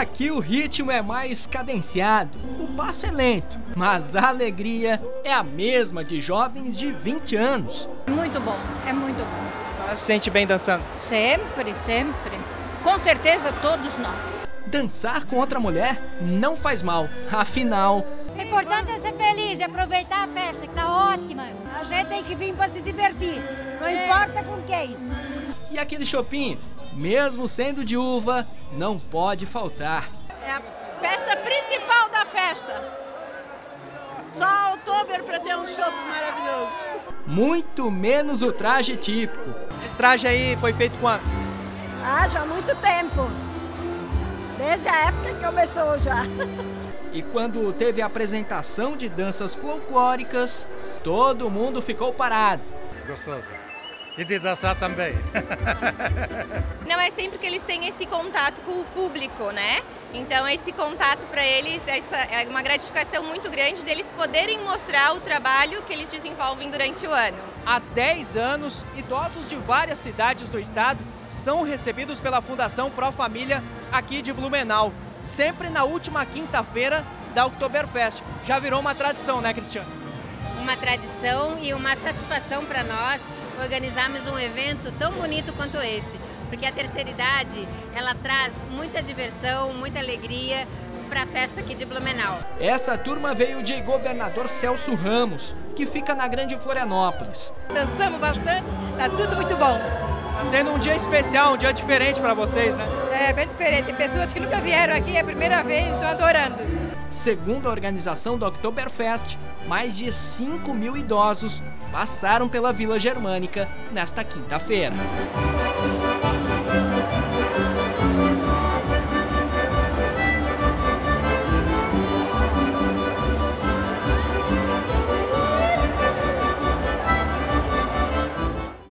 Aqui o ritmo é mais cadenciado, o passo é lento, mas a alegria é a mesma de jovens de 20 anos. Muito bom, é muito bom. Ela se sente bem dançando? Sempre, sempre. Com certeza todos nós. Dançar com outra mulher não faz mal, afinal. O importante é ser feliz e aproveitar a festa, que tá ótima. A gente tem que vir para se divertir, não é. importa com quem. E aquele shopping, mesmo sendo de uva, não pode faltar. É a peça principal da festa. Só outubro para ter um show maravilhoso. Muito menos o traje típico. Esse traje aí foi feito quando? Ah, já há muito tempo. Desde a época que começou já. E quando teve a apresentação de danças folclóricas, todo mundo ficou parado. Gostoso. E de dançar também. Não é sempre que eles têm esse contato com o público, né? Então esse contato para eles essa é uma gratificação muito grande deles poderem mostrar o trabalho que eles desenvolvem durante o ano. Há 10 anos, idosos de várias cidades do estado são recebidos pela Fundação Pro Família aqui de Blumenau sempre na última quinta-feira da Oktoberfest. Já virou uma tradição, né, Cristiano? Uma tradição e uma satisfação para nós organizarmos um evento tão bonito quanto esse, porque a terceira idade, ela traz muita diversão, muita alegria para a festa aqui de Blumenau. Essa turma veio de governador Celso Ramos, que fica na Grande Florianópolis. Dançamos bastante, tá tudo muito bom. Tá sendo um dia especial, um dia diferente para vocês, né? É, bem diferente. Tem pessoas que nunca vieram aqui, é a primeira vez, estão adorando. Segundo a organização do Oktoberfest, mais de 5 mil idosos passaram pela Vila Germânica nesta quinta-feira.